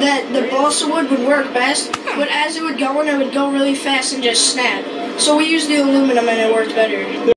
that the balsa wood would work best, hmm. but as it would go in, it would go really fast and just snap. So we used the aluminum and it worked better.